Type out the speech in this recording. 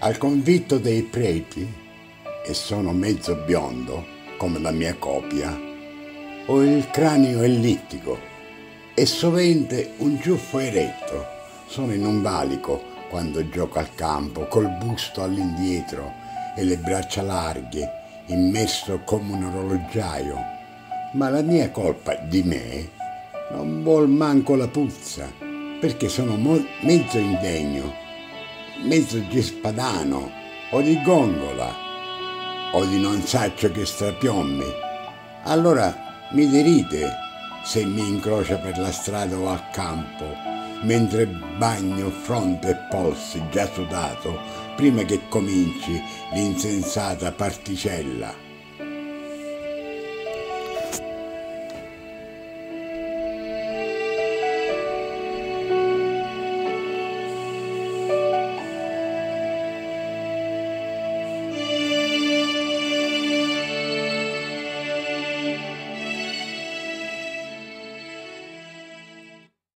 Al convitto dei preti, e sono mezzo biondo, come la mia copia, ho il cranio ellittico e sovente un ciuffo eretto. Sono in un valico quando gioco al campo, col busto all'indietro e le braccia larghe, immerso come un orologiaio. Ma la mia colpa di me non vuol manco la puzza, perché sono mezzo indegno mezzo di spadano o di gongola o di non saccio che strapiommi, allora mi dirite se mi incrocia per la strada o al campo, mentre bagno fronte e polsi già sudato, prima che cominci l'insensata particella.